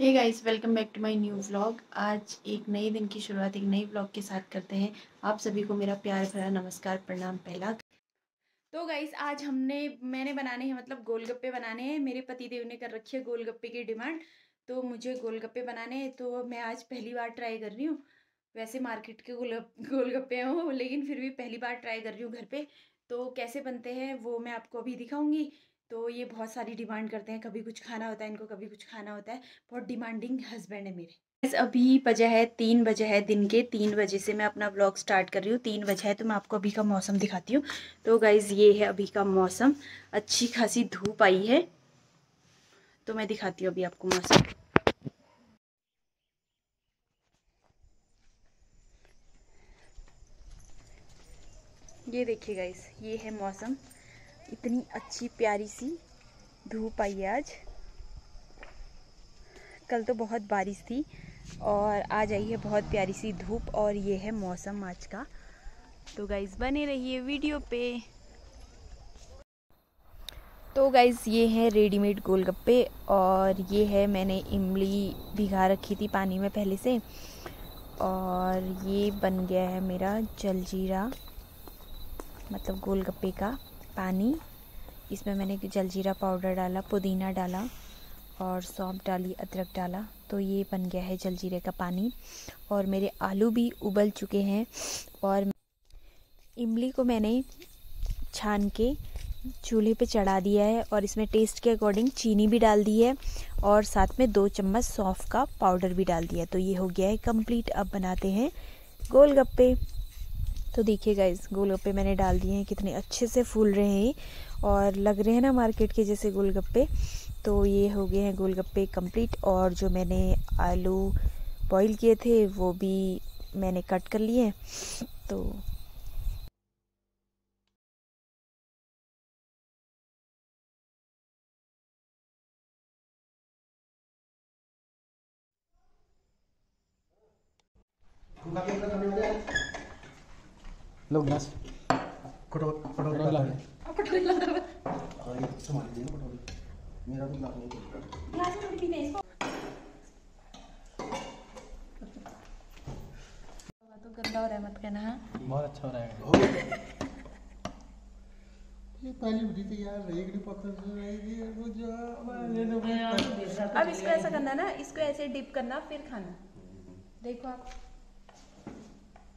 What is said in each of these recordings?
Hey guys welcome back to my new vlog आज एक नए दिन की शुरुआत एक नई व्लॉग के साथ करते हैं। आप सभी को मेरा प्यार भरा नमस्कार, प्रणाम पहला तो गाइस आज हमने, मैंने बनाने हैं मतलब गोलगप्पे बनाने हैं। मेरे पति देव ने कर रखी है गोलगप्पे की डिमांड। तो मुझे गोलगप्पे बनाने हैं तो मैं आज पहली बार ट्राई कर रही हूँ। वैसे मार्केट के गोल, गोलगप्पे हों लेकिन फिर भी पहली बार ट्राई कर रही हूँ घर पर तो कैसे बनते हैं, वो मैं आपको अभी दिखाऊँगी। तो ये बहुत सारी डिमांड करते हैं, कभी कुछ खाना होता है, इनको कभी कुछ खाना होता है, बहुत डिमांडिंग हस्बैंड है मेरे। अभी बजे है, तीन बजे है दिन के, तीन बजे से मैं अपना ब्लॉग स्टार्ट कर रही हूँ, तीन बजे है तो मैं आपको अभी का मौसम दिखाती हूँ। तो गाइज़ ये है अभी का मौसम, अच्छी खासी धूप आई है तो मैं दिखाती हूँ अभी आपको मौसम। ये देखिए गाइस ये है मौसम। इतनी अच्छी प्यारी सी धूप आई है आज। कल तो बहुत बारिश थी और आज आई है बहुत प्यारी सी धूप और ये है मौसम आज का। तो गाइज़ बने रहिए वीडियो पे। तो गाइज़ ये है रेडीमेड गोलगप्पे और ये है मैंने इमली भिगा रखी थी पानी में पहले से। और ये बन गया है मेरा जलजीरा मतलब गोलगप्पे का। पानी। इसमें मैंने जलजीरा पाउडर डाला, पुदीना डाला और सौंफ डाली, अदरक डाला। तो ये बन गया है जलजीरे का पानी। और मेरे आलू भी उबल चुके हैं और इमली को मैंने छान के चूल्हे पे चढ़ा दिया है और इसमें टेस्ट के अकॉर्डिंग चीनी भी डाल दी है और साथ में दो चम्मच सौंफ का पाउडर भी डाल दिया तो ये हो गया है कंप्लीट अब बनाते हैं गोलगप्पे। तो देखिए गाइज़ गोलगप्पे मैंने डाल दिए हैं, कितने अच्छे से फूल रहे हैं और लग रहे हैं ना मार्केट के जैसे गोलगप्पे। तो ये हो गए हैं गोलगप्पे कंप्लीट और जो मैंने आलू बॉईल किए थे, वो भी मैंने कट कर लिए तो लोग बस। कटोरी कटोरी ला कटोरी ला हाँ ये संभाल लीजिए ना कटोरी। मेरा तो लाख नहीं चलेगा यहाँ से इसको। तो गंदा हो रहा है मत कहना हाँ। बहुत अच्छा हो रहा है। ये पहली बुरी थी यार एक नहीं पकड़ रही थी वो जो अब इसको ऐसा करना ना इसको ऐसे डिप करना फिर खाना। देखो आप।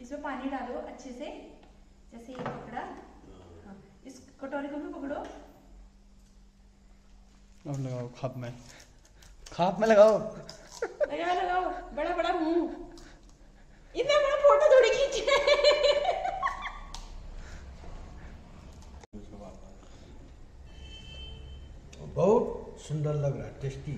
इसमें पानी डालो अच्छे से। जैसे ये पकड़ा। हाँ। इस कटोरी को भी पकड़ो। अब लगाओ खाप में। खाप में लगाओ। लगाओ लगाओ। बड़ा बड़ा मुँह। इतना बड़ा फ़ोटो थोड़ी खींचे। बहुत सुंदर लग रहा है टेस्टी।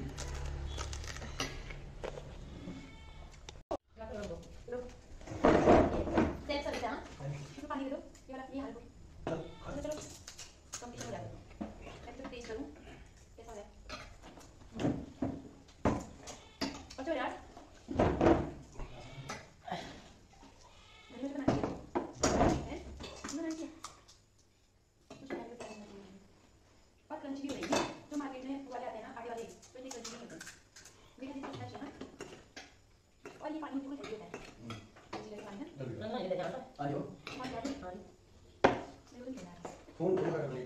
फ़ोन कर ले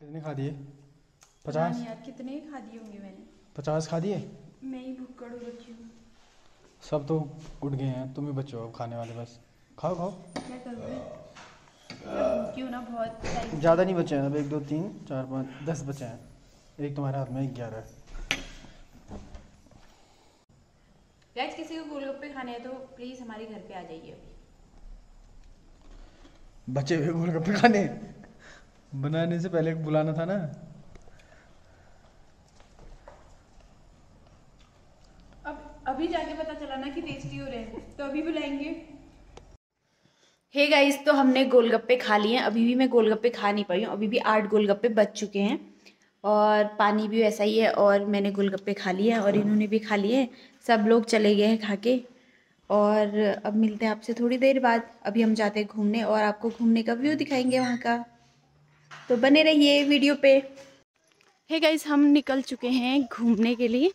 कितने खा दिए? पचास? यार कितने खा दिए होंगे मैंने। पचास खा दिए? मैं ही भुक्कड़ हो रखी हूँ। सब तो उठ गए हैं तुम ही बचो अब खाने वाले बस। खाओ खाओ। क्या क्यों ना बहुत ज़्यादा नहीं बचे हैं अब एक दो तीन चार पाँच दस बचे हैं। एक तुम्हारे हाथ में एक ग्यारह। गैस किसी को गोलगप्पे खाने हैं तो प्लीज़ हमारे घर पे आ जाइए अभी। बचे हुए गोलगप्पे खाने? बनाने से पहले बुलाना था ना? अब अभी जाके पता चला ना कि टेस्टी हो रहे हैं। तो अभी बुलाएँगे। हे hey गाइस तो हमने गोलगप्पे खा लिए हैं। अभी भी मैं गोलगप्पे खा नहीं पाई हूँ। अभी भी आठ गोलगप्पे बच चुके हैं। और पानी भी वैसा ही है और मैंने गोलगप्पे खा लिए हैं और इन्होंने भी खा लिए हैं। सब लोग चले गए हैं खा के और अब मिलते हैं आपसे थोड़ी देर बाद। अभी हम जाते हैं घूमने और आपको घूमने का व्यू दिखाएँगे वहाँ का। तो बने रहिए वीडियो पे। हे गाइस हम निकल चुके हैं घूमने के लिए।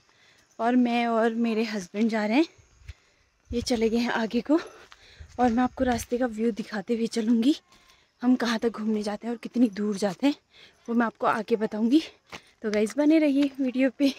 और मैं और मेरे हस्बैंड जा रहे हैं। ये चले गए हैं आगे को। और मैं आपको रास्ते का व्यू दिखाते हुए चलूँगी। हम कहाँ तक घूमने जाते हैं और कितनी दूर जाते हैं, वो मैं आपको आगे बताऊँगी। तो गाइज़ बने रहिए वीडियो पे।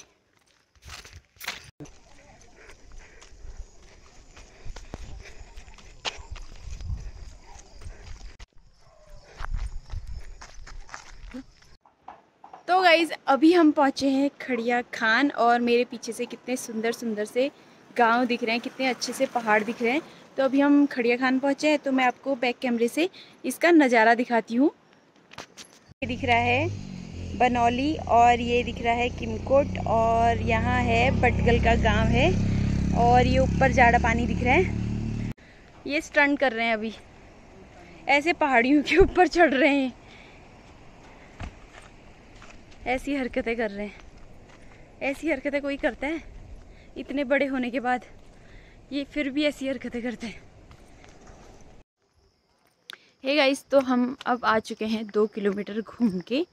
तो गाइज़ अभी हम पहुँचे हैं खड़िया खान और मेरे पीछे से कितने सुंदर सुंदर से गाँव दिख रहे हैं, कितने अच्छे से पहाड़ दिख रहे हैं। तो अभी हम खड़िया खान पहुँचे हैं तो मैं आपको बैक कैमरे से इसका नज़ारा दिखाती हूँ। ये दिख रहा है बनौली और ये दिख रहा है किमकोट और यहाँ है बटगल का गाँव है और ये ऊपर जाड़ा पानी दिख रहा है। ये स्टंट कर रहे हैं अभी। ऐसे पहाड़ियों के ऊपर चढ़ रहे हैं। ऐसी हरकतें कर रहे हैं। ऐसी हरकतें कोई करता है? इतने बड़े होने के बाद। ये फिर भी ऐसी हरकतें करते हैं। हे गाइस तो हम अब आ चुके हैं दो किलोमीटर घूम के।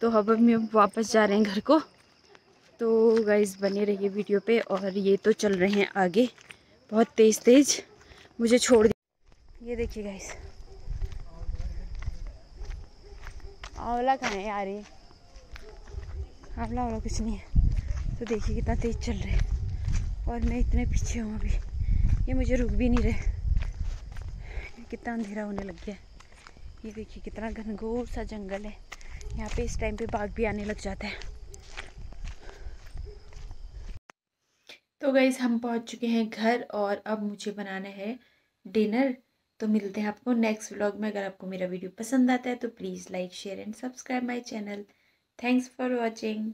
तो अब हम वापस जा रहे हैं घर को। तो गाइस बने रहिए वीडियो पे और ये तो चल रहे हैं आगे। बहुत तेज़ तेज़। मुझे छोड़ दिया ये देखिए गाइस आंवला कहाँ है यार ये? आंवला वाला कुछ नहीं है। तो देखिए कितना तेज़ चल रहे हैं। और मैं इतने पीछे हूँ अभी। ये मुझे रुक भी नहीं रहे। कितना अंधेरा होने लग गया ये देखिए कितना घनघोर सा जंगल है। यहाँ पे इस टाइम पे बाघ भी आने लग जाता है। तो गई हम पहुँच चुके हैं घर और अब मुझे बनाना है डिनर तो मिलते हैं आपको नेक्स्ट व्लॉग में। अगर आपको मेरा वीडियो पसंद आता है तो please like share and subscribe my channel thanks for watching